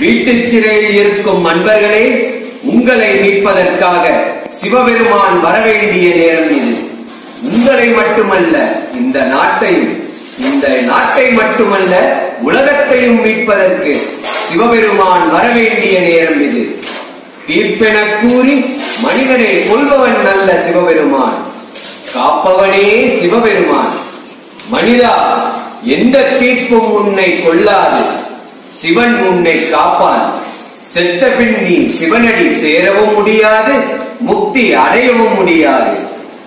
வீட்டுச் சிறையில் இருக்கும் அன்பர்களே உங்களை மீட்பதற்காக சிவபெருமான் வரவேண்டிய நேரம் இது. உங்களை மட்டுமல்ல இந்த நாட்டையும் இந்த நாட்டை மட்டுமல்ல உலகத்தையும் மீட்பதற்கு சிவபெருமான் வரவேண்டிய நேரம் இது. தீர்ப்பென கூறி மனிதனை கொள்பவன் நல்ல சிவபெருமான். காப்பவனே சிவபெருமான். மனிதா எந்த தீர்ப்பும் உன்னை கொள்ளாது சிவன் உன்னை காப்பான். செத்த பின் நீ சிவனடி சேரவும் முடியாது முக்தி அடையவும் முடியாது.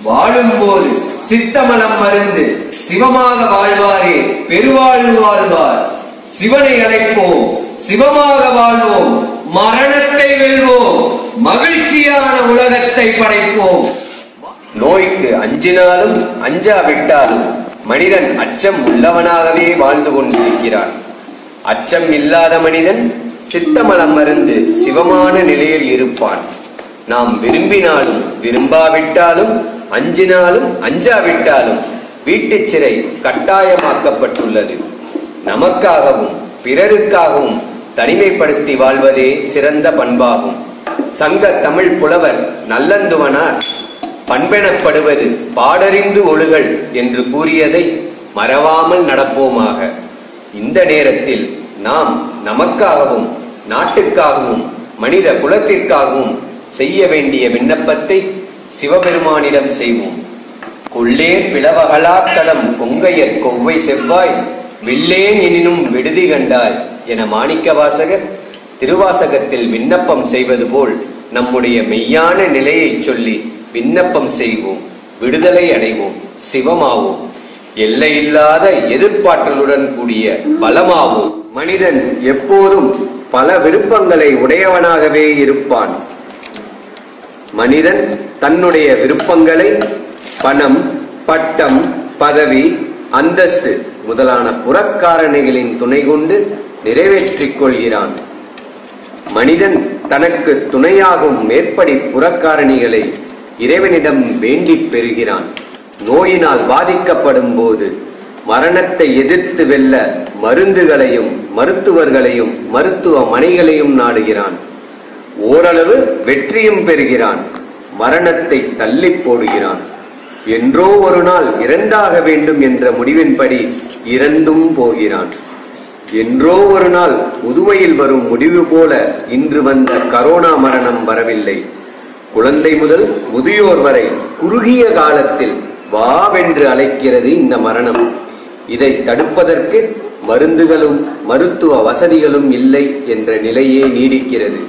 வாழும் போது சித்தமலம் மருந்து சிவமாக வாழ்வாரே பெருவாழ்வு வாழ்வார். சிவனை அழைப்போம் சிவமாக வாழ்வோம் மரணத்தை வெல்வோம் மகிழ்ச்சியான உலகத்தை படைப்போம். நோய்க்கு அஞ்சினாலும் அஞ்சாவிட்டாலும் மனிதன் அச்சம் உள்ளவனாகவே வாழ்ந்து கொண்டிருக்கிறான். அச்சம் இல்லாத மனிதன் சித்தமலம் மருந்து சிவமான நிலையில் இருப்பான். நாம் விரும்பினாலும் விரும்பாவிட்டாலும் அஞ்சினாலும் அஞ்சாவிட்டாலும் வீட்டுச் சிறை கட்டாயமாக்கப்பட்டுள்ளது. நமக்காகவும் பிறருக்காகவும் தனிமைப்படுத்தி வாழ்வதே சிறந்த பண்பாகும். சங்க தமிழ் புலவர் நல்லந்துவனார் பண்பெனப்படுவது பாடறிந்து ஒழுகல் என்று கூறியதை மறவாமல் நடப்போமாக. இந்த நேரத்தில் நாம் நமக்காகவும் நாட்டுக்காகவும் மனித குலத்திற்காகவும் செய்ய வேண்டிய விண்ணப்பத்தை சிவபெருமானிடம் செய்வோம். கொள்ளேர் பிளவகலாத்தலம் கொங்கையர் கொவ்வை செவ்வாய் வில்லேன் எனினும் விடுதி கண்டாய் என மாணிக்க வாசகர் திருவாசகத்தில் விண்ணப்பம் செய்வது போல் நம்முடைய மெய்யான நிலையைச் சொல்லி விண்ணப்பம் செய்வோம். விடுதலை அடைவோம். சிவமாவோம். எல்லையில்லாத எதிர்ப்பாற்றலுடன் கூடிய பலமாவோம். மனிதன் எப்போதும் பல விருப்பங்களை உடையவனாகவே இருப்பான். மனிதன் தன்னுடைய விருப்பங்களை பணம் பட்டம் பதவி அந்தஸ்து முதலான புறக்காரணிகளின் துணை கொண்டு நிறைவேற்றிக் கொள்கிறான். மனிதன் தனக்கு துணையாகும் மேற்படி புறக்காரணிகளை இறைவனிடம் வேண்டிப் பெறுகிறான். நோயினால் பாதிக்கப்படும் போது மரணத்தை எதிர்த்து வெல்ல மருந்துகளையும் மருத்துவர்களையும் மருத்துவமனைகளையும் நாடுகிறான். ஓரளவு வெற்றியும் பெறுகிறான். மரணத்தை தள்ளி போடுகிறான். என்றோ ஒரு நாள் இறந்தாக வேண்டும் என்ற முடிவின்படி இறந்தும் போகிறான். என்றோ ஒரு நாள் புதுமையில் வரும் முடிவு போல இன்று வந்த கரோனா மரணம் வரவில்லை. குழந்தை முதல் முதியோர் வரை குறுகிய காலத்தில் வாவென்று அழைக்கிறது இந்த மரணம். இதை தடுப்பதற்கு மருந்துகளும் மருத்துவ வசதிகளும் இல்லை என்ற நிலையே நீடிக்கிறது.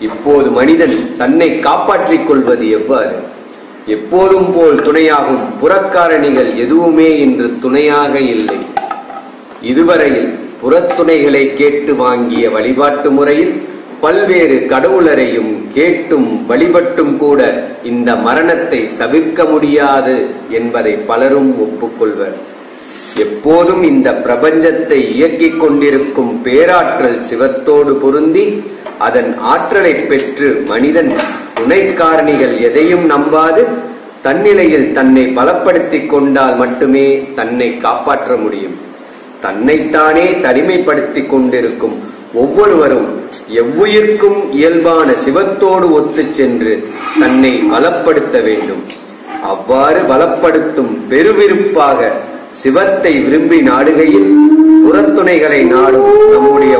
இப்போது மனிதன் தன்னை காப்பாற்றிக் கொள்வது எவ்வாறு? எப்போதும் போல் துணையாகும் புறக்காரணிகள் எதுவுமே இன்று துணையாக இல்லை. இதுவரையில் புறத்துணைகளை கேட்டு வாங்கிய வழிபாட்டு முறையில் பல்வேறு கடவுளரையும் கேட்டும் வழிபட்டும் கூட இந்த மரணத்தை தவிர்க்க முடியாது என்பதை பலரும் ஒப்புக்கொள்வர். எப்போதும் இந்த பிரபஞ்சத்தை இயக்கிக் கொண்டிருக்கும் பேராற்றல் சிவத்தோடு பொருந்தி அதன் ஆற்றலை பெற்று மனிதன் துணைக்காரணிகள் எதையும் நம்பாது தன்னிலையில் தன்னை பலப்படுத்திக் கொண்டால் மட்டுமே தன்னை காப்பாற்ற முடியும். தன்னைத்தானே தனிமைப்படுத்திக் கொண்டிருக்கும் ஒவ்வொருவரும் எவ்வுயிர்க்கும் இயல்பான சிவத்தோடு ஒத்துச் சென்று தன்னை பலப்படுத்த வேண்டும். அவ்வாறு பலப்படுத்தும் பெருவிருப்பாக சிவத்தை விரும்பி நாடுகையில் புறத்துணைகளை நாடும் நம்முடைய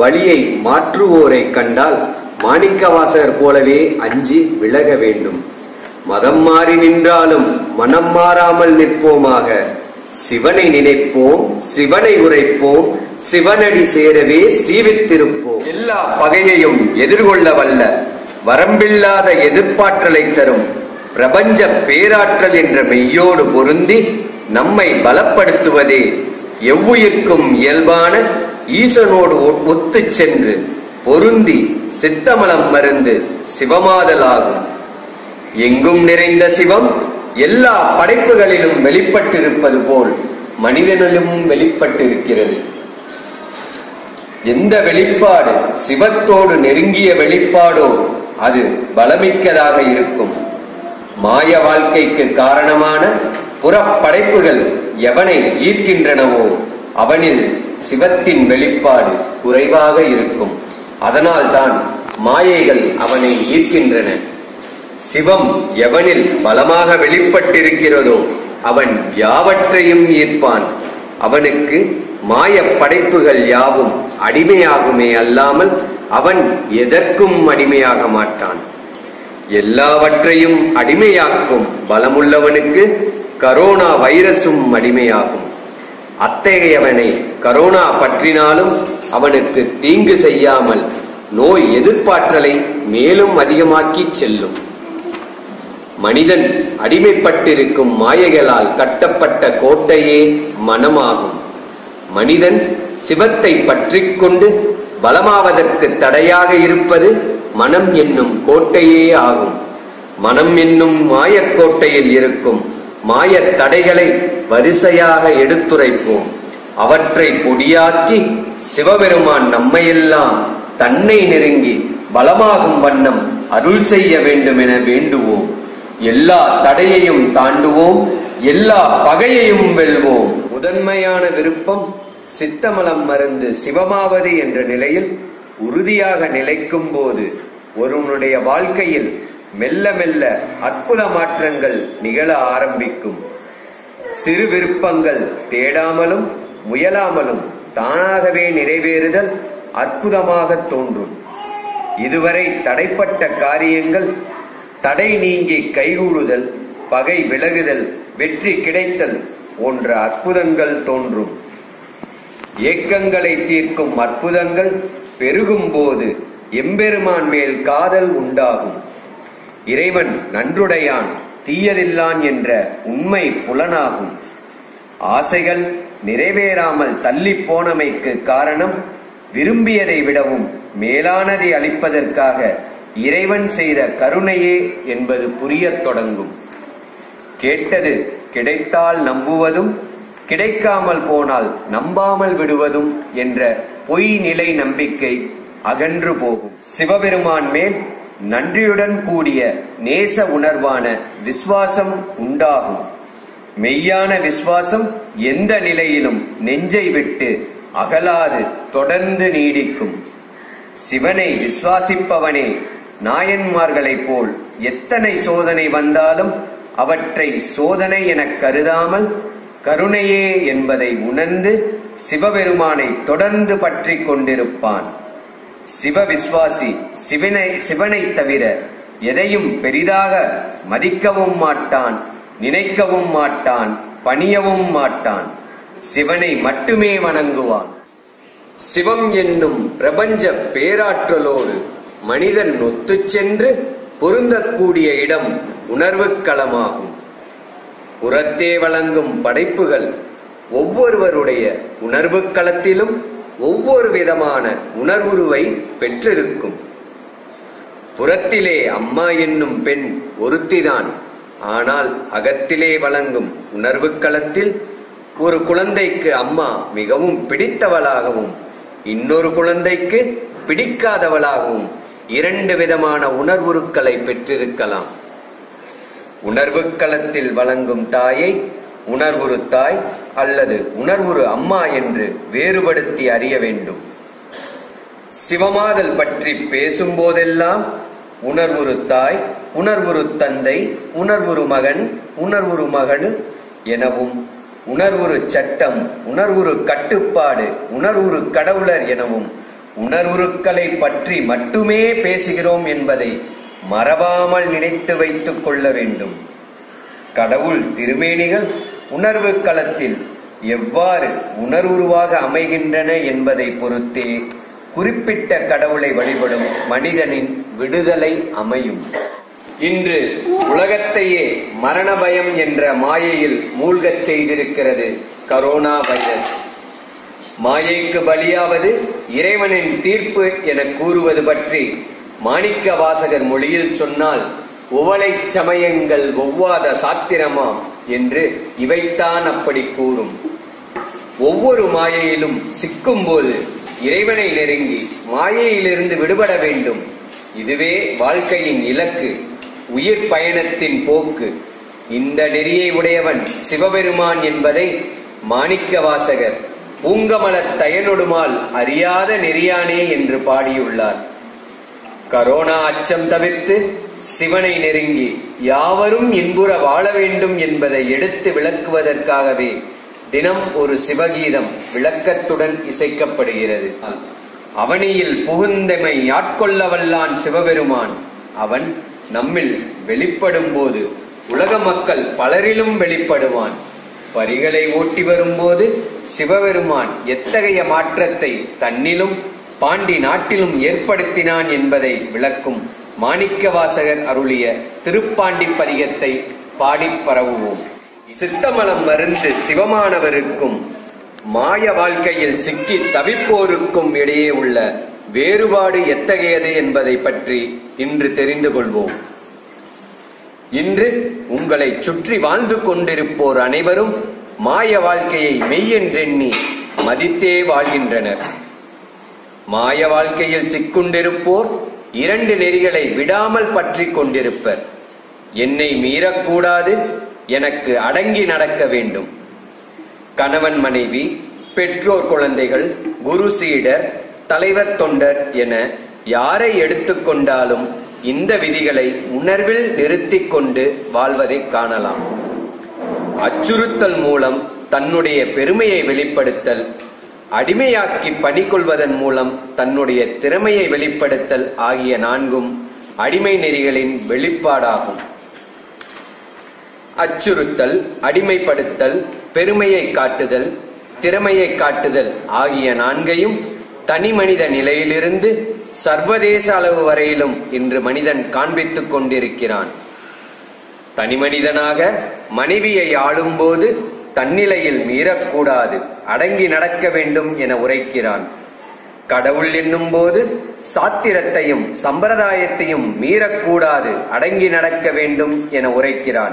வழியை மாற்றுவோரை கண்டால் மாணிக்கவாசகர் போலவே அஞ்சி விலக வேண்டும். மதம் மாறி நின்றாலும் மனம் மாறாமல் நிற்போமாக. சிவனை நினைப்போம் சிவனை உரைப்போம் சிவனடி சேரவே சீவித்திருப்போம். எல்லா பகையையும் எதிர்கொள்ள வல்ல வரம்பில்லாத எதிர்ப்பாற்றலை தரும் பிரபஞ்ச பேராற்றல் என்ற மெய்யோடு பொருந்தி நம்மை பலப்படுத்துவதே எவ்வுயிர்க்கும் இயல்பான ஈசனோடு ஒத்து ஒத்துச் சென்று பொருந்தி சித்தமலம் மருந்து சிவமாதலாகும். எங்கும் நிறைந்த சிவம் எல்லா படைப்புகளிலும் வெளிப்பட்டிருப்பது போல் மனிதனிலும் வெளிப்பட்டிருக்கிறது. எந்த வெளிப்பாடு சிவத்தோடு நெருங்கிய வெளிப்பாடோ அது பலமிக்கதாக இருக்கும். மாய வாழ்க்கைக்கு காரணமான புறப்படைப்புகள் எவனை ஈர்க்கின்றனவோ அவனில் சிவத்தின் வெளிப்பாடு குறைவாக இருக்கும். அதனால்தான் மாயைகள் அவனை ஈர்க்கின்றன. சிவம் எவனில் பலமாக வெளிப்பட்டிருக்கிறதோ அவன் யாவற்றையும் ஈர்ப்பான். அவனுக்கு மாய படைப்புகள் யாவும் அடிமையாகுமே அல்லாமல் அவன் எதற்கும் அடிமையாக மாட்டான். எல்லாவற்றையும் அடிமையாக்கும் பலமுள்ளவனுக்கு கரோனா வைரசும் அடிமையாகும். அத்தகையவனை கரோனா பற்றினாலும் அவனுக்கு தீங்கு செய்யாமல் நோய் எதிர்ப்பாற்றலை மேலும் அதிகமாக்கி செல்லும். மனிதன் அடிமைப்பட்டிருக்கும் மாயைகளால் கட்டப்பட்ட கோட்டையே மனமாகும். மனிதன் சிவத்தை பற்றி கொண்டு பலமாவதற்கு தடையாக இருப்பது மனம் என்னும் கோட்டையே ஆகும். மனம் என்னும் மாயக் கோட்டையில் இருக்கும் மாயத் தடைகளை வரிசையாக எடுத்துரைப்போம். அவற்றை பொடியாக்கி சிவபெருமான் நம்மையெல்லாம் தன்னை நெருங்கி பலமாகும் வண்ணம் அருள் செய்ய வேண்டும் என வேண்டுவோம். எல்லா தடையையும் தாண்டுவோம் எல்லா பகையையும் வெல்வோம். முதன்மையான விருப்பம் சித்தமலம் மருந்து சிவமாவது என்ற நிலையில் உறுதியாக நிலைக்கும் போது ஒருவனுடைய வாழ்க்கையில் மெல்ல மெல்ல அற்புத மாற்றங்கள் நிகழ ஆரம்பிக்கும். சிறு விருப்பங்கள் தேடாமலும் முயலாமலும் தானாகவே நிறைவேறுதல் அற்புதமாக தோன்றும். இதுவரை தடைப்பட்ட காரியங்கள் தடை நீங்கி கைகூடுதல் பகை விலகுதல் வெற்றி கிடைத்தல் போன்ற அற்புதங்கள் தோன்றும். ஏக்கங்களை தீர்க்கும் அற்புதங்கள் பெருகும் போது எம்பெருமான் மேல் காதல் உண்டாகும். இறைவன் நன்றுடையான் தீயதில்லான் என்ற உண்மை புலனாகும். ஆசைகள் நிறைவேறாமல் தள்ளி போனமைக்கு காரணம் விரும்பியதை விடவும் மேலானதை அளிப்பதற்காக இறைவன் செய்த கருணையே என்பது புரியத் தொடங்கும். கேட்டது கிடைத்தால் நம்புவதும் கிடைக்காமல் போனால் நம்பாமல் விடுவதும் என்ற பொய் நிலை நம்பிக்கை அகன்று போகும். சிவபெருமான் மேல் நன்றியுடன் கூடிய நேச உணர்வான விசுவாசம் உண்டாகும். மெய்யான விசுவாசம் எந்த நிலையிலும் நெஞ்சை விட்டு அகலாது தொடர்ந்து நீடிக்கும். சிவனை விசுவாசிப்பவனே நாயன்மார்களைப் போல் எத்தனை சோதனை வந்தாலும் அவற்றை சோதனை எனக் கருதாமல் கருணையே என்பதை உணர்ந்து சிவபெருமானை தொடர்ந்து பற்றிக் கொண்டிருப்பான். சிவ விஸ்வாசி சிவனை சிவனை தவிர எதையும் பெரிதாக மதிக்கவும் மாட்டான் நினைக்கவும் மாட்டான் பணியவும் மாட்டான். சிவனை மட்டுமே வணங்குவான். சிவம் என்னும் பிரபஞ்ச பேராற்றலோடு மனிதன் ஒத்து சென்று பொருந்தக்கூடிய இடம் உணர்வு களமாகும். புறத்தே வழங்கும் படைப்புகள் ஒவ்வொருவருடைய உணர்வு களத்திலும் ஒவ்வொரு விதமான உணர்வுருவை பெற்றிருக்கும். புறத்திலே அம்மா என்னும் பெண் ஒருத்திதான். ஆனால் அகத்திலே வழங்கும் உணர்வு களத்தில் ஒரு குழந்தைக்கு அம்மா மிகவும் பிடித்தவளாகவும் இன்னொரு குழந்தைக்கு பிடிக்காதவளாகவும் இரண்டு விதமான உணர்வுருக்களை பெற்றிருக்கலாம். உணர்வு களத்தில் வழங்கும் தாயை உணர்வுறு தாய் அல்லது உணர்வுறு அம்மா என்று வேறுபடுத்தி அறிய வேண்டும். சிவமாதல் பற்றி பேசும்போதெல்லாம் உணர்வுறு தாய் உணர்வுறு தந்தை உணர்வுறு மகன் உணர்வுறு மகள் எனவும் உணர்வுறு சட்டம் உணர்வுறு கட்டுப்பாடு உணர்வுறு கடவுளர் எனவும் உணர்வுருக்களை பற்றி மட்டுமே பேசுகிறோம் என்பதை மறவாமல் நினைத்து வைத்துக் கொள்ள வேண்டும். கடவுள் திருமேனிகள் உணர்வு களத்தில் எவ்வாறு உணர்வுருவாக அமைகின்றன என்பதை பொறுத்தே குறிப்பிட்ட கடவுளை வழிபடும் மனிதனின் விடுதலை அமையும். இன்று உலகத்தையே மரண பயம் என்ற மாயையில் மூழ்கச் செய்திருக்கிறது கரோனா வைரஸ். மாயைக்கு பலியாவது இறைவனின் தீர்ப்பு என கூறுவது பற்றி மாணிக்க வாசகர் மொழியில் சொன்னால் உவலை சமயங்கள் ஒவ்வாத சாத்திரமாம். என்று இவைத்தான் அப்படி கூறும். ஒவ்வொரு மாயையிலும் சிக்கும்போது இறைவனை நெருங்கி மாயையிலிருந்து விடுபட வேண்டும். இதுவே வாழ்க்கையின் இலக்கு உயிர் பயணத்தின் போக்கு. இந்த நெறியை உடையவன் சிவபெருமான் என்பதை மாணிக்க வாசகர் பூங்கமலத் தயனொடுமால் அறியாத நெறியானே என்று பாடியுள்ளார். கரோனா அச்சம் தவிர்த்து சிவனை நெருங்கி யாவரும் இன்புற வாழ வேண்டும் என்பதை எடுத்து விளக்குவதற்காகவே தினம் ஒரு சிவகீதம் விளக்கத்துடன் இசைக்கப்படுகிறது. அவனியில் புகுந்தமை ஆட்கொள்ள வல்லான் சிவபெருமான். அவன் நம்மில் வெளிப்படும் போது உலக மக்கள் பலரிலும் வெளிப்படுவான். பரிகளை ஓட்டி வரும்போது சிவபெருமான் எத்தகைய மாற்றத்தை தன்னிலும் பாண்டி நாட்டிலும் ஏற்படுத்தினான் என்பதை விளக்கும் மாணிக்கவாசகர் அருளிய திருப்பாண்டி பதிகத்தை பாடி பரவுவோம். சித்தமலம் மருந்து சிவமானவருக்கும் மாய வாழ்க்கையில் சிக்கி தவிப்போருக்கும் இடையே உள்ள வேறுபாடு எத்தகையது என்பதை பற்றி இன்று தெரிந்து கொள்வோம். இன்று உங்களை சுற்றி வாழ்ந்து கொண்டிருப்போர் அனைவரும் மாய வாழ்க்கையை மெய்யென்றெண்ணி மதித்தே வாழ்கின்றனர். மாய வாழ்க்கையில் சிக்குண்டிருப்போர் இரண்டு நெறிகளை விடாமல் பற்றி கொண்டிருப்பர். என்னை மீறக்கூடாது எனக்கு அடங்கி நடக்க வேண்டும். கணவன் மனைவி பெற்றோர் குழந்தைகள் குரு சீடர் தலைவர் தொண்டர் என யாரை எடுத்துக்கொண்டாலும் இந்த விதிகளை உணர்வில் நிறுத்திக் கொண்டு வாழ்வதை காணலாம். அச்சுறுத்தல் மூலம் தன்னுடைய பெருமையை வெளிப்படுத்தல் அடிமையாக்கி பணிகொள்வதன் மூலம் தன்னுடைய திறமையை வெளிப்படுத்தல் ஆகிய நான்கும் அடிமை நெறிகளின் வெளிப்பாடாகும். அச்சுறுத்தல் அடிமைப்படுத்தல் பெருமையை காட்டுதல் திறமையை காட்டுதல் ஆகிய நான்கையும் தனி மனித நிலையிலிருந்து சர்வதேச அளவு வரையிலும் இன்று மனிதன் காண்பித்துக் கொண்டிருக்கிறான். தனி மனிதனாக மனைவியை ஆளும்போது தன்னிலையில் மீறக்கூடாது. அடங்கி நடக்க வேண்டும் என உரைக்கிறான். கடவுள் என்னும் போது சாத்திரத்தையும் சம்பிரதாயத்தையும் மீறக்கூடாது. அடங்கி நடக்க வேண்டும் என உரைக்கிறான்.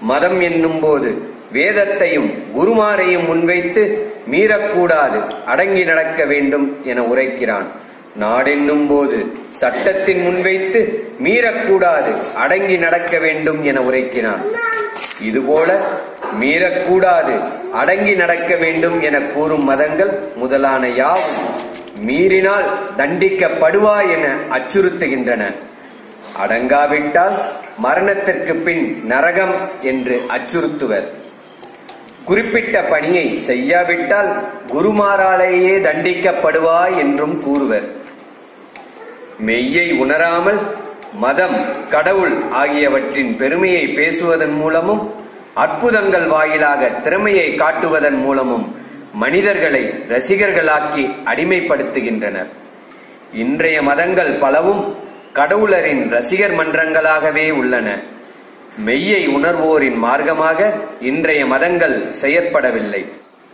மதம் என்னும் போது வேதத்தையும் குருமாரையும் முன்வைத்து மீறக்கூடாது. அடங்கி நடக்க வேண்டும் என உரைக்கிறான். நாடென்னும் போது சட்டத்தின் முன்வைத்து மீறக்கூடாது. அடங்கி நடக்க வேண்டும் என உரைக்கிறான். இதுபோல மீறக்கூடாது. அடங்கி நடக்க வேண்டும் என கூறும் மதங்கள் முதலான யாவும் மீறினால் தண்டிக்கப்படுவா என அச்சுறுத்துகின்றன. அடங்காவிட்டால் மரணத்திற்கு பின் நரகம் என்று அச்சுறுத்துவர். குறிப்பிட்ட பணியை செய்யாவிட்டால் குருமாராலேயே தண்டிக்கப்படுவாய் என்றும் கூறுவர். மெய்யை உணராமல் மதம் கடவுள் ஆகியவற்றின் பெருமையை பேசுவதன் மூலமும் அற்புதங்கள் வாயிலாக திறமையை காட்டுவதன் மூலமும் மனிதர்களை ரசிகர்களாக்கி அடிமைப்படுத்துகின்றனர். இன்றைய மதங்கள் பலவும் கடவுளரின் ரசிகர் மன்றங்களாகவே உள்ளன. மெய்யை உணர்வோரின் மார்க்கமாக இன்றைய மதங்கள் செயற்படவில்லை.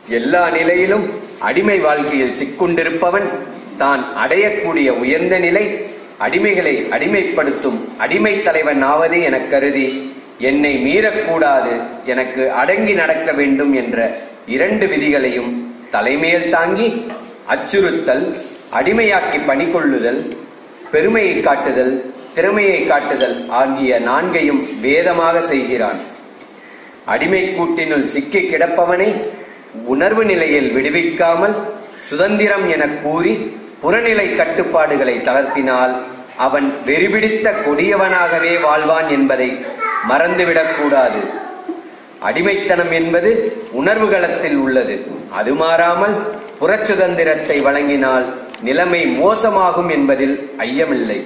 எல்லா நிலையிலும் அடிமை வாழ்க்கையில் சிக்குண்டிருப்பவன் தான் அடையக்கூடிய உயர்ந்த நிலை அடிமைகளை அடிமைப்படுத்தும் அடிமை தலைவன் ஆவது எனக் கருதி என்னை மீறக்கூடாது எனக்கு அடங்கி நடக்க வேண்டும் என்ற இரண்டு விதிகளையும் தலைமையில் தாங்கி அச்சுறுத்தல் அடிமையாக்கி பணிகொள்ளுதல் பெருமையை காட்டுதல் திறமையை காட்டுதல் ஆகிய நான்கையும் வேதமாக செய்கிறான். அடிமை கூட்டினுள் சிக்கி கிடப்பவனை உணர்வு நிலையில் விடுவிக்காமல் சுதந்திரம் என கூறி புறநிலை கட்டுப்பாடுகளை தளர்த்தினால் அவன் வெறிபிடித்த கொடியவனாகவே வாழ்வான் என்பதை மறந்துவிடக்கூடாது. அடிமைத்தனம் என்பது உணர்வுகளத்தில் உள்ளது. அது மாறாமல் புறச்சுதந்திரத்தை வழங்கினால் நிலைமை மோசமாகும் என்பதில் ஐயமில்லை.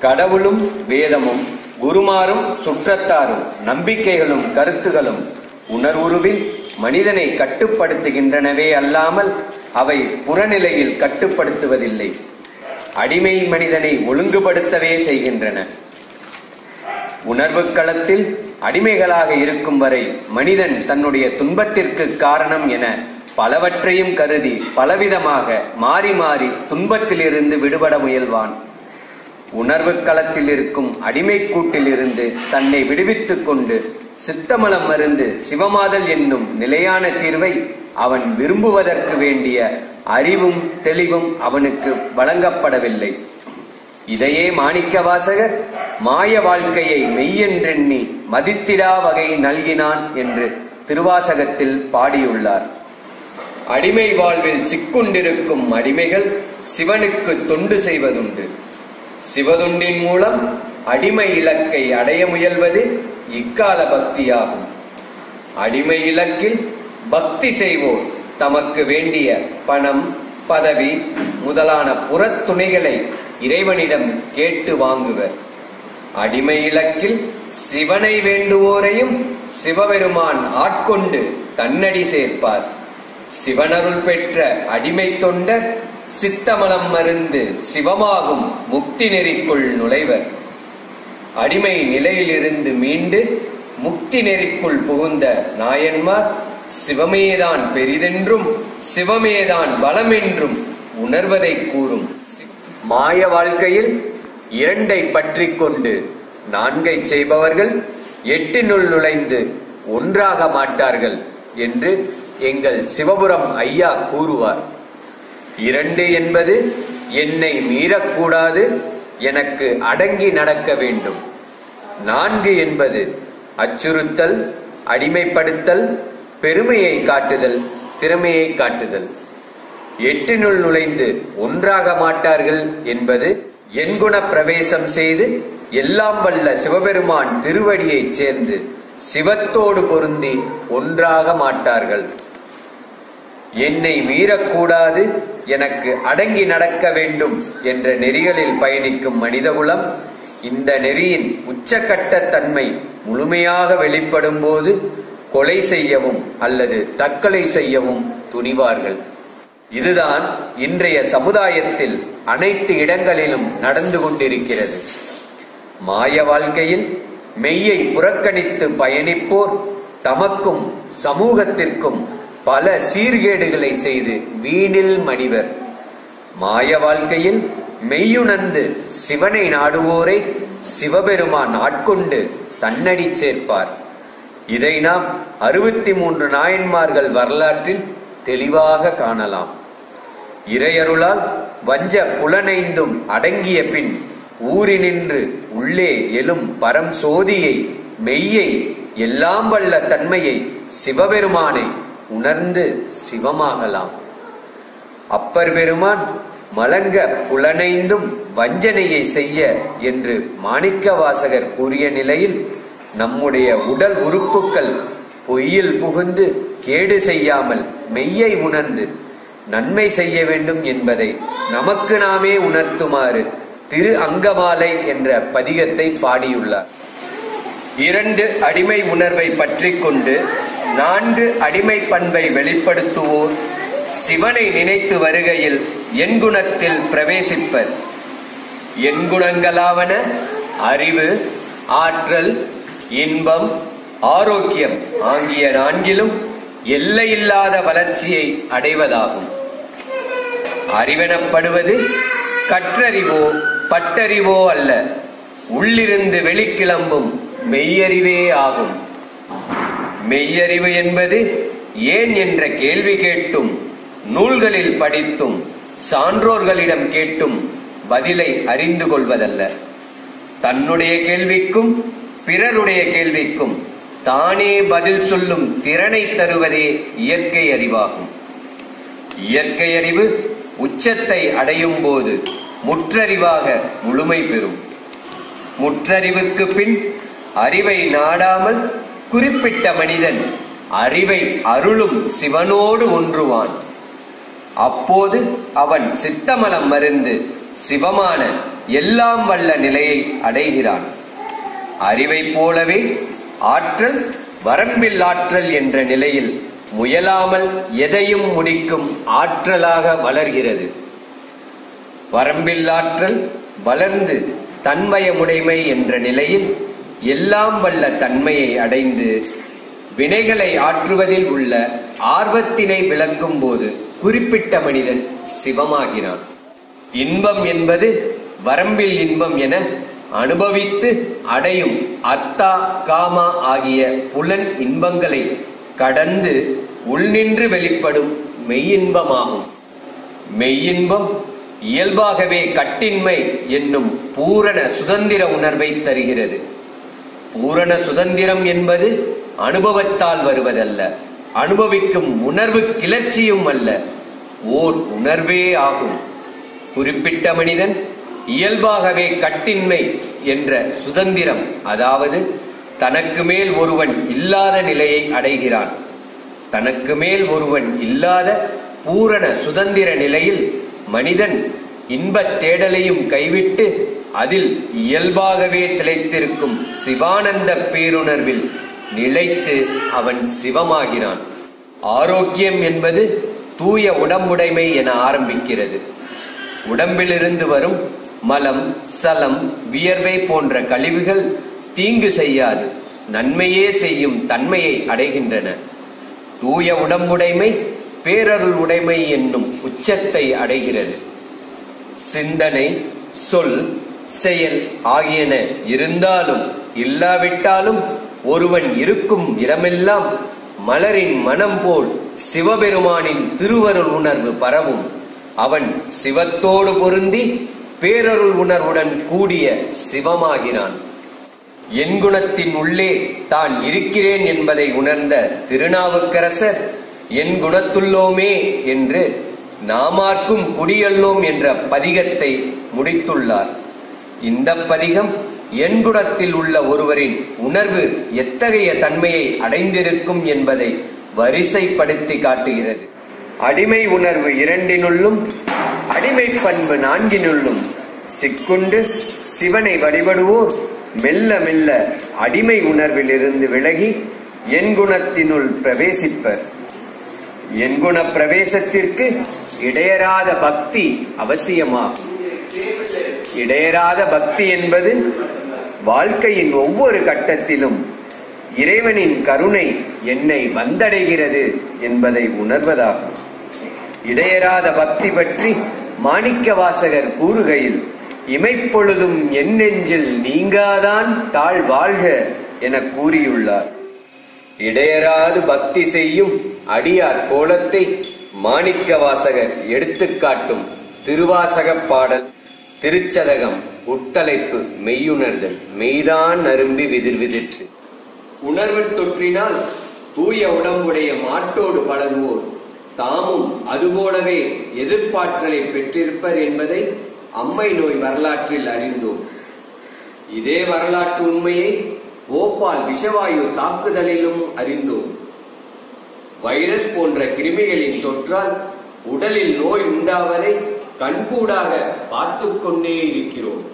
கடவுளும் வேதமும் குருமாரும் சுற்றத்தாரும் நம்பிக்கைகளும் கருத்துகளும் உணர்வுருவில் மனிதனை கட்டுப்படுத்துகின்றனவே அல்லாமல் அவை புறநிலையில் கட்டுப்படுத்துவதில்லை. அடிமை மனிதனை ஒழுங்குபடுத்தவே செய்கின்றன. உணர்வு களத்தில் அடிமைகளாக இருக்கும் வரை மனிதன் தன்னுடைய துன்பத்திற்கு காரணம் என பலவற்றையும் கருதி பலவிதமாக மாறி மாறி துன்பத்திலிருந்து விடுபட முயல்வான். உணர்வுக் களத்தில் இருக்கும் அடிமை கூட்டிலிருந்து தன்னை விடுவித்துக் கொண்டு சித்தமலம் மருந்து சிவமாதல் என்னும் நிலையான தீர்வை அவன் விரும்புவதற்கு வேண்டிய அறிவும் தெளிவும் அவனுக்கு வழங்கப்படவில்லை. இதையே மாணிக்க வாசகர் மாய வாழ்க்கையை மெய்யென்றெண்ணி மதித்திடா வகை நல்கினான் என்று திருவாசகத்தில் பாடியுள்ளார். அடிமை வாழ்வில் சிக்குண்டிருக்கும் அடிமைகள் சிவனுக்கு தொண்டு செய்வதுண்டு. சிவதுண்டின் மூலம் அடிமை இலக்கை அடைய முயல்வது இக்கால பக்தியாகும். அடிமை இலக்கில் பக்தி செய்வோர் தமக்கு வேண்டிய பணம் பதவி முதலான புறத்துணைகளை இறைவனிடம் கேட்டு வாங்குவர். அடிமை இலக்கில் சிவனை வேண்டுவோரையும் சிவபெருமான் ஆட்கொண்டு தன்னடி சேர்ப்பார். சிவனருள் பெற்ற அடிமை தொண்டர் சித்தமலம் மருந்து சிவமாகும் முக்தி நெறிக்குள் நுழைவர். அடிமை நிலையிலிருந்து மீண்டு முக்தி நெறிக்குள் புகுந்த நாயன்மார் சிவமேதான் பெரிதென்றும் சிவமேதான் பலமென்றும் உணர்வதை கூறும். மாய வாழ்க்கையில் இரண்டை பற்றி கொண்டு நான்கை செய்பவர்கள் எட்டினுள் நுழைந்து ஒன்றாக மாட்டார்கள் என்று எங்கள் சிவபுரம் ஐயா கூறுவார். இரண்டு என்பது என்னை மீறக்கூடாது எனக்கு அடங்கி நடக்க வேண்டும். நான்கு என்பது அச்சுறுத்தல் அடிமைப்படுத்தல் பெருமையை காட்டுதல் திறமையை காட்டுதல். எட்டினுள் நுழைந்து ஒன்றாக மாட்டார்கள் என்பது எண்குண பிரவேசம் செய்து எல்லாம் வல்ல சிவபெருமான் திருவடியைச் சேர்ந்து சிவத்தோடு பொருந்தி ஒன்றாக மாட்டார்கள். என்னை மீறக்கூடாது எனக்கு அடங்கி நடக்க வேண்டும் என்ற நெறிகளில் பயணிக்கும் மனிதகுலம் இந்த நெறியின் உச்சக்கட்ட தன்மை முழுமையாக வெளிப்படும் போது கொலை செய்யவும் அல்லது தற்கொலை செய்யவும் துணிவார்கள். இதுதான் இன்றைய சமுதாயத்தில் அனைத்து இடங்களிலும் நடந்து கொண்டிருக்கிறது. மாய வாழ்க்கையில் மெய்யை புறக்கணித்து பயணிப்போர் தமக்கும் சமூகத்திற்கும் பல சீர்கேடுகளை செய்து வீணில் மடிவர். மாய வாழ்க்கையில் மெய்யுணர்ந்து சிவனை நாடுவோரை சிவபெருமான் ஆட்கொண்டு தன்னடி சேர்ப்பார். இதை நாம் அறுபத்தி மூன்று நாயன்மார்கள் வரலாற்றில் தெளிவாக காணலாம். இறையருளால் வஞ்ச புலனைந்தும் அடங்கிய பின் ஊரினின்று உள்ளே எழும் பரம் சோதியை மெய்யை எல்லாம் வல்ல தன்மையை சிவபெருமானை உணர்ந்து சிவமாகலாம். அப்பர் பெருமான் மலங்க புலனைந்தும் வஞ்சனையை செய்ய என்று மாணிக்க வாசகர் கூறிய நிலையில் நம்முடைய உடல் உறுப்புக்கள் பொய்யில் புகுந்து கேடு செய்யாமல் மெய்யை உணர்ந்து நன்மை செய்ய வேண்டும் என்பதை நமக்கு நாமே உணர்த்துமாறு திரு அங்கமாலை என்ற பதிகத்தை பாடியுள்ளார். இரண்டு அடிமை உணர்வை பற்றி கொண்டு நான்கு அடிமை பண்பை வெளிப்படுத்துவோர் சிவனை நினைத்து வருகையில் எண்குணத்தில் பிரவேசிப்பர். எண்குணங்களாவன அறிவு ஆற்றல் இன்பம் ஆரோக்கியம் ஆகிய நான்கிலும் எல்லையில்லாத வளர்ச்சியை அடைவதாகும். அறிவெனப்படுவது கற்றறிவோ பட்டறிவோ அல்ல. உள்ளிருந்து வெளிக்கிளம்பும் மெய்யறிவே ஆகும். மெய்யறிவு என்பது ஏன் என்ற கேள்வி கேட்டும் நூல்களில் படித்தும் சான்றோர்களிடம் கேட்டும் பதிலை அறிந்து கொள்வதல்ல. தன்னுடைய கேள்விக்கும் பிறருடைய கேள்விக்கும் தானே பதில் சொல்லும் திறனை தருவதே இயற்கை அறிவாகும். இயற்கை அறிவு உச்சத்தை அடையும் போது முற்றறிவாக முழுமை பெறும். முற்றறிவுக்கு பின் அறிவை நாடாமல் குறிப்பிட்ட மனிதன் அறிவை அருளும் சிவனோடு ஒன்றுவான். அப்போது அவன் சித்தமலம் மருந்து சிவமான எல்லாம் வல்ல நிலையை அடைகிறான். அறிவைப் போலவே ஆற்றல் வரம்பில் ஆற்றல் என்ற நிலையில் முயலாமல் எதையும் முடிக்கும் ஆற்றலாக வளர்கிறது. வரம்பில் ஆற்றல் வளர்ந்து தன்மயமுடைமை என்ற நிலையில் எல்லாம் வல்ல தன்மையை அடைந்து வினைகளை ஆற்றுவதில் உள்ள ஆர்வத்தினை விளக்கும் போது குறிப்பிட்ட மனிதன் சிவமாகிறான். இன்பம் என்பது வரம்பில் இன்பம் என அனுபவித்து அடையும் அத்தா காமா ஆகிய புலன் இன்பங்களை கடந்து உள்நின்று வெளிப்படும் மெய்யின்பமாகும். மெய்யின்பம் இயல்பாகவே கட்டின்மை என்னும் பூரண சுதந்திர உணர்வை தருகிறது. பூரண சுதந்திரம் என்பது அனுபவத்தால் வருவதல்ல. அனுபவிக்கும் உணர்வு கிளர்ச்சியும் அல்ல. ஓர் உணர்வே ஆகும். குறிப்பிட்ட மனிதன் இயல்பாகவே கட்டின்மை என்ற சுதந்திரம் அதாவது தனக்கு மேல் ஒருவன் இல்லாத நிலையை அடைகிறான். தனக்கு மேல் ஒருவன் இல்லாத பூரண சுதந்திர நிலையில் மனிதன் இன்பத் தேடலையும் கைவிட்டு அதில் இயல்பாகவே திளைத்திருக்கும் சிவானந்த பேருணர்வில் நிலைத்து அவன் சிவமாகிறான். ஆரோக்கியம் என்பது தூய உடம்புடைமை என ஆரம்பிக்கிறது. உடம்பிலிருந்து வரும் மலம் சலம் வியர்வை போன்ற கழிவுகள் தீங்கு செய்யாது. நன்மையே செய்யும் தன்மையை அடைகின்றன. தூய உடம்புடைமை பேரருள் உடைமை என்னும் உச்சத்தை அடைகிறது. சிந்தனை சொல் செயல் ஆகியன இருந்தாலும் இல்லாவிட்டாலும் ஒருவன் இருக்கும் இடமெல்லாம் மலரின் மனம் போல் சிவபெருமானின் திருவருள் உணர்வு பரவும். அவன் சிவத்தோடு பொருந்தி பேரருள் உணர்வுடன் கூடிய சிவமாகிறான் என் குணத்தின் உள்ளே தான் இருக்கிறேன் என்பதை உணர்ந்த திருநாவுக்கரசர் என் குணத்துள்ளோமே என்று நாமார்க்கும் குடியல்லோம் என்ற பதிகத்தை முடித்துள்ளார். இந்த பதிகம் என் குணத்தில் உள்ள ஒருவரின் உணர்வு எத்தகைய தன்மையை அடைந்திருக்கும் என்பதை வரிசைப்படுத்தி காட்டுகிறது. அடிமை உணர்வு இரண்டினுள்ளும் அடிமை பண்பு நான்கினுள்ளும். சிக்குண்டு சிவனை வழிபடுவோர் மெல்ல மெல்ல அடிமை உணர்விலிருந்து விலகி என் குணத்தினுள் பிரவேசிப்பர். என் குண பிரவேசத்திற்கு இடையராத பக்தி அவசியமாகும். இடையராத பக்தி என்பது வாழ்க்கையின் ஒவ்வொரு கட்டத்திலும் இறைவனின் கருணை என்னை வந்தடைகிறது என்பதை உணர்வதாகும். இடையராத பக்தி பற்றி மாணிக்க வாசகர் கூறுகையில் இமைப்பொழுதும் என் நெஞ்சில் நீங்காதான் தாழ் வாழ்க என கூறியுள்ளார். இடையராது பக்தி செய்யும் அடியார் கோலத்தை மாணிக்க வாசகர் எடுத்துக்காட்டும் திருவாசகப் பாடல் திருச்சதகம் உட்தலைப்பு மெய்யுணர்தல் மெய்தான் அரும்பி விதிர் விதிர்த்து. உணர்வு தொற்றினால் தூய உடம்புடைய மாட்டோடு பழகுவோர் தாமும் அதுபோலவே எதிர்ப்பாற்றலை பெற்றிருப்பர் என்பதை அம்மை நோய் வரலாற்றில் அறிந்தோம். இதே வரலாற்று உண்மையை ஓப்பால் விஷவாயு தாக்குதலிலும் அறிந்தோம். வைரஸ் போன்ற கிருமிகளின் தொற்றால் உடலில் நோய் உண்டாவதை கண்கூடாக பார்த்து கொண்டே இருக்கிறோம்.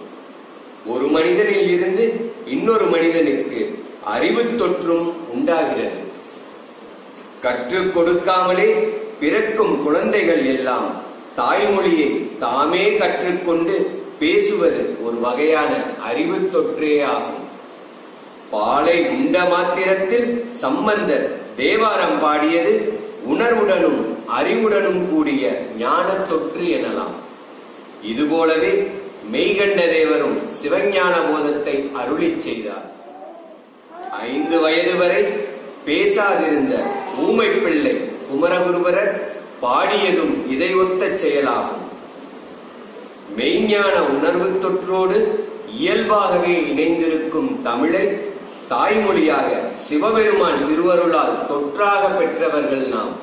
ஒரு மனிதனில் இருந்து இன்னொரு மனிதனுக்கு அறிவு தொற்றும் உண்டாகிறது. கற்றுக் கொடுக்காமலே பிறக்கும் குழந்தைகள் எல்லாம் தாய்மொழியை தாமே கற்றுக்கொண்டு பேசுவது ஒரு வகையான அறிவு தொற்றே ஆகும். பாலை உண்ட மாத்திரத்தில் சம்பந்தர் தேவாரம் பாடியது உணர்வுடனும் அறிவுடனும் கூடிய ஞான தொற்று எனலாம். இதுபோலவே மெய்கண்ட தேவரும் சிவஞான போதத்தை அருளிச் செய்தார். ஐந்து வயது வரை பேசாதிருந்த ஊமை பிள்ளை குமரகுருபரர் பாடியதும் இதை ஒத்த செயலாகும். மெய்ஞான உணர்வு தொற்றோடு இயல்பாகவே இணைந்திருக்கும் தமிழை தாய்மொழியாக சிவபெருமான் திருவருளால் தொற்றாக பெற்றவர்கள் நாம்.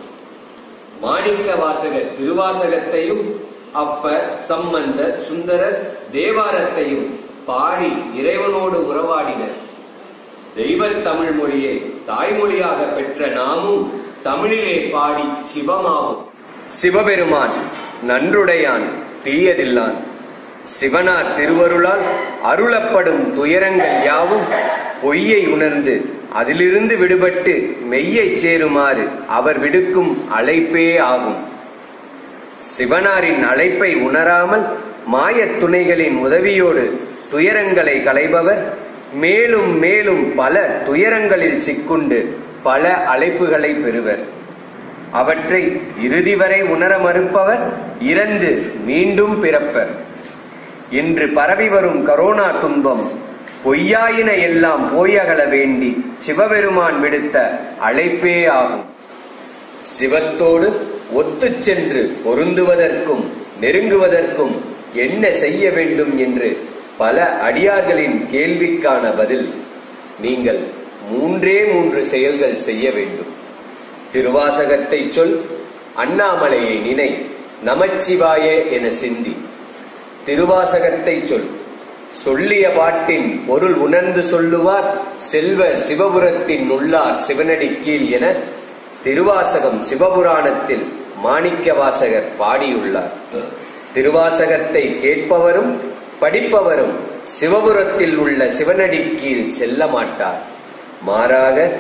மாணிக்க வாசகர் திருவாசகத்தையும் அப்பர் சம்பந்தர் சுந்தரர் தேவாரத்தையும் பாடி இறைவனோடு உறவாடினர். தெய்வ தமிழ் மொழியை தாய்மொழியாக பெற்ற நாமும் தமிழிலே பாடி சிவமாவும் சிவபெருமான் நன்றுடையான் தீயதில்லான். சிவனார் திருவருளால் அருளப்படும் துயரங்கள் யாவும் பொய்யை உணர்ந்து அதிலிருந்து விடுபட்டு மெய்யைச் சேருமாறு அவர் விடுக்கும் அழைப்பே ஆகும். சிவனாரின் அழைப்பை உணராமல் மாயத் துணைகளின் உதவியோடு துயரங்களை களைபவர் மேலும் மேலும் பல துயரங்களில் சிக்குண்டு பல அழைப்புகளை பெறுவர். அவற்றை இறுதி வரை உணர மறுப்பவர் இறந்து மீண்டும் பிறப்பர். இன்று பரவி வரும் கரோனா துன்பம் பொய்யாயின எல்லாம் போயகல வேண்டி சிவபெருமான் விடுத்த அழைப்பே ஆகும். சிவத்தோடு ஒத்து சென்று பொருந்துவதற்கும் நெருங்குவதற்கும் என்ன செய்ய வேண்டும் என்று பல அடியார்களின் கேள்விக்கான பதில். நீங்கள் மூன்றே மூன்று செயல்கள் செய்ய வேண்டும். திருவாசகத்தை சொல் அண்ணாமலையை நினை நமச்சிவாய என சிந்தி. திருவாசகத்தை சொல் சொல்லிய பாட்டின் பொருள் உணர்ந்து சொல்லுவார் செல்வர் சிவபுரத்தின் உள்ளார் சிவனடி கீழ் என திருவாசகம் சிவபுராணத்தில் மாணிக்க வாசகர் பாடியுள்ளார். திருவாசகத்தை கேட்பவரும் படிப்பவரும் சிவபுரத்தில் உள்ள சிவனடி கீழ் செல்ல மாட்டார். மாறாக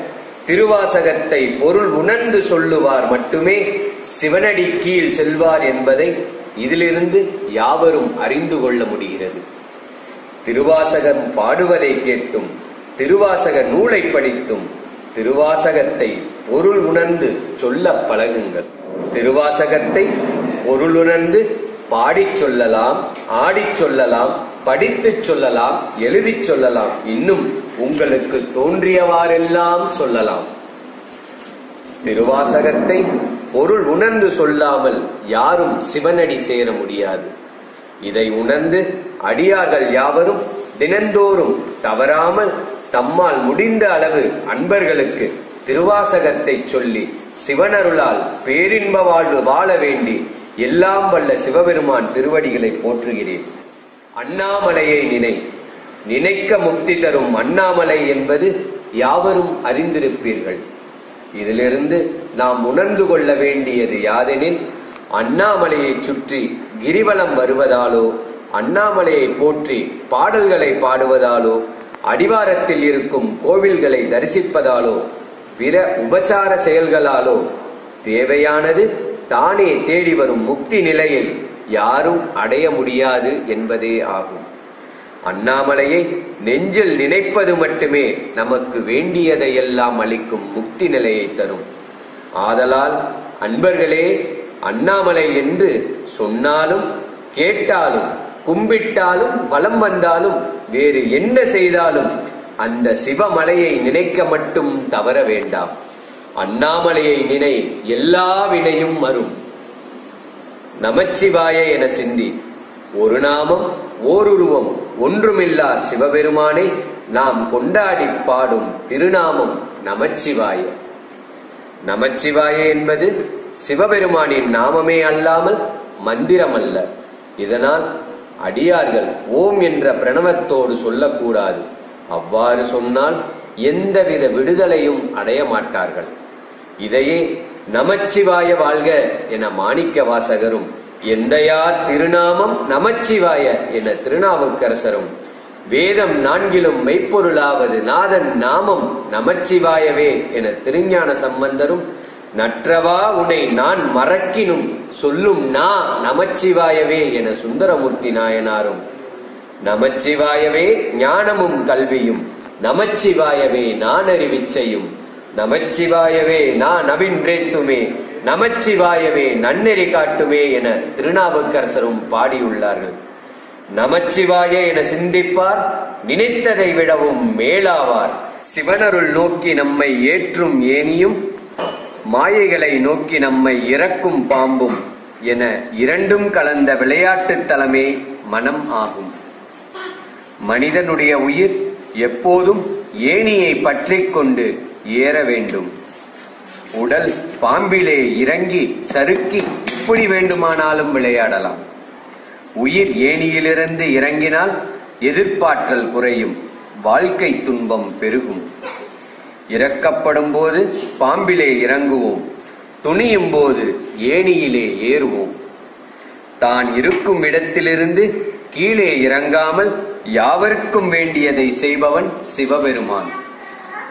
திருவாசகத்தை பொருள் உணர்ந்து சொல்லுவார் மட்டுமே சிவனடி கீழ் செல்வார் என்பதை இதிலிருந்து யாவரும் அறிந்து கொள்ள முடிகிறது. திருவாசகம் பாடுவதை கேட்டும் திருவாசக நூலை படித்தும் திருவாசகத்தை பொருள் உணர்ந்து சொல்ல பழகுங்கள். திருவாசகத்தை பொருள் உணர்ந்து பாடிச் சொல்லலாம் ஆடிச் சொல்லலாம் படித்துச் சொல்லலாம் எழுதிச் சொல்லலாம் இன்னும் உங்களுக்கு தோன்றியவாறெல்லாம் சொல்லலாம். திருவாசகத்தை பொருள் உணர்ந்து சொல்லாமல் யாரும் சிவனடி சேர முடியாது. இதை உணர்ந்து அடியார்கள் யாவரும் தினந்தோறும் தவறாமல் தம்மால் முடிந்த அளவு அன்பர்களுக்கு திருவாசகத்தை சொல்லி சிவனருளால் பேரின்ப வாழ்வு வாழ வேண்டி எல்லாம் வல்ல சிவபெருமான் திருவடிகளை போற்றுகிறேன். அண்ணாமலையை நினை நினைக்க முக்தி தரும் அண்ணாமலை என்பது யாவரும் அறிந்திருப்பீர்கள். இதிலிருந்து நாம் உணர்ந்து கொள்ள வேண்டியது யாதெனில் அண்ணாமலையை சுற்றி கிரிவலம் வருவதாலோ அண்ணாமலையை போற்றி பாடல்களை பாடுவதாலோ அடிவாரத்தில் இருக்கும் கோவில்களை தரிசிப்பதாலோ பிற உபசார செயல்களாலோ தேவையானது தானே தேடி வரும் முக்தி நிலையை யாரும் அடைய முடியாது என்பதே ஆகும். அண்ணாமலையை நெஞ்சில் நினைப்பது மட்டுமே நமக்கு வேண்டியதையெல்லாம் அளிக்கும் முக்தி நிலையை தரும். ஆதலால் அன்பர்களே அண்ணாமலை என்று சொன்னாலும் கேட்டாலும் கும்பிட்டாலும் வலம் வந்தாலும் வேறு என்ன செய்தாலும் அந்த சிவமலையை நினைக்க மட்டும் தவற வேண்டாம். அண்ணாமலையை நினை எல்லா வினையும் வரும் நமச்சிவாய என சிந்தி ஒரு நாமம் ஓருருவம் ஒன்றுமில்லார் சிவபெருமானை நாம் கொண்டாடி பாடும் திருநாமம் நமச்சிவாய. நமச்சிவாய என்பது சிவபெருமானின் நாமமே அல்லாமல் மந்திரம் அல்ல இதனால் அடியார்கள் ஓம் என்ற பிரணவத்தோடு சொல்லக்கூடாது. அவ்வாறு சொன்னால் எந்தவித விடுதலையும் அடைய மாட்டார்கள். இதையே நமச்சிவாய வாழ்க என மாணிக்க வாசகரும் எந்தையார் திருநாமம் நமச்சிவாய என திருநாவுக்கரசரும் வேதம் நான்கிலும் மெய்ப்பொருளாவது நாதன் நாமம் நமச்சிவாயவே என திருஞான சம்பந்தரும் நற்றவா உனை நான் மறக்கினும் சொல்லும் நா நமச்சிவாயவே என சுந்தரமூர்த்தி நாயனாரும் நமச்சிவாயவே ஞானமும் கல்வியும் நமச்சிவாயவே நான் அறிவிச்சையும் நமச்சிவாயவே நான் நவின்றேத்துமே நமச்சிவாயவே நன்னெறி காட்டுமே என திருநாவுக்கரசரும் பாடியுள்ளார்கள். நமச்சிவாய என சிந்திப்பார் நினைத்ததை விடவும் மேலாவார். சிவனருள் நோக்கி நம்மை ஏற்றும் ஏனியும் மாயைகளை நோக்கி நம்மை இறக்கும் பாம்பும் என இரண்டும் கலந்த விளையாட்டுத் தலமே மனம் ஆகும். மனிதனுடைய உயிர் எப்போதும் ஏணியை பற்றிக் கொண்டு ஏற வேண்டும். உடல் பாம்பிலே இறங்கி சறுக்கி எப்படி வேண்டுமானாலும் விளையாடலாம். உயிர் ஏணியிலிருந்து இறங்கினால் எதிர்ப்பாற்றல் குறையும் வாழ்க்கை துன்பம் பெருகும். இறக்கப்படும் போது பாம்பிலே இறங்குவோம் துணியும் போது ஏணியிலே ஏறுவோம். தான் இருக்கும் இடத்திலிருந்து கீழே இறங்காமல் யாவருக்கும் வேண்டியதை செய்பவன் சிவபெருமான்.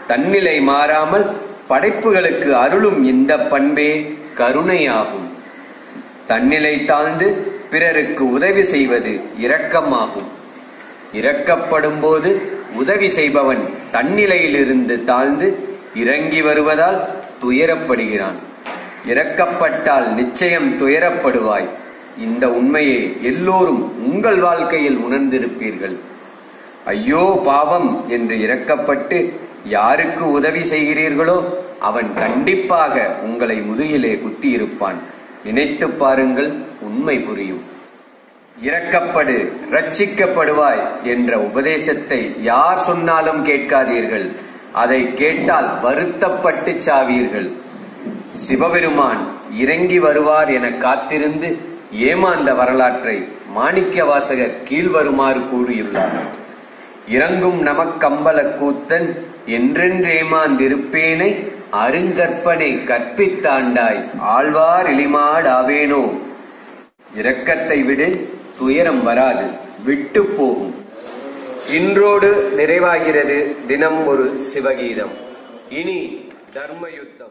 தன்னிலை மாறாமல் படைப்புகளுக்கு அருளும் இந்த பண்பே கருணையாகும். தன்னிலை தாழ்ந்து பிறருக்கு உதவி செய்வது இரக்கமாகும். இரக்கப்படும் போது உதவி செய்பவன் தன்னிலையிலிருந்து தாழ்ந்து இறங்கி வருவதால் துயரப்படுகிறான். இறக்கப்பட்டால் நிச்சயம் துயரப்படுவாய். இந்த உண்மையை எல்லோரும் உங்கள் வாழ்க்கையில் உணர்ந்திருப்பீர்கள். ஐயோ பாவம் என்று இறக்கப்பட்டு யாருக்கு உதவி செய்கிறீர்களோ அவன் கண்டிப்பாக உங்களை முதுகிலே குத்தியிருப்பான். நினைத்துப் பாருங்கள் உண்மை புரியும். இறக்கப்படு ரட்சிக்கப்படுவாய் என்ற உபதேசத்தை யார் சொன்னாலும் கேட்காதீர்கள். அதை கேட்டால் வருத்தப்பட்டு சாவீர்கள். சிவபெருமான் இறங்கி வருவார் என காத்திருந்து ஏமாந்த வரலாற்றை மாணிக்க வாசகர் கீழ்வருமாறு கூறியுள்ளார். இறங்கும் நமக்கம்பல கூத்தன் என்றென்றேமாந்திருப்பேனை அருங்கற்பனை கற்பித்தாண்டாய். ஆழ்வார் எளிமாடாவேனோ இரக்கத்தை விடு துயரம் வராது விட்டு போகும். இன்றோடு நிறைவாகிறது தினம் ஒரு சிவகீதம். இனி தர்மயுத்தம்.